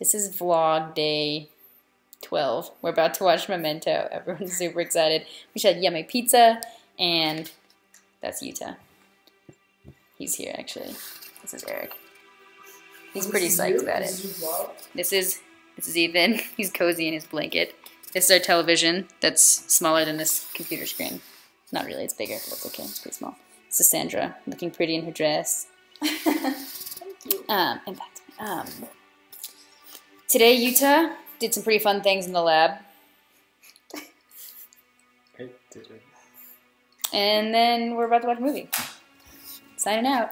This is vlog day 12. We're about to watch Memento. Everyone's super excited. We just had yummy pizza, and that's Yuta. He's here, actually. This is Eric. He's pretty psyched about it. This is this is Ethan. He's cozy in his blanket. This is our television that's smaller than this computer screen. Not really, it's bigger, but that's okay. It's pretty small. This is Sandra, looking pretty in her dress. Thank you. Um, and back to me. Um, today, Yuta did some pretty fun things in the lab. I didn't. And then we're about to watch a movie. Signing out.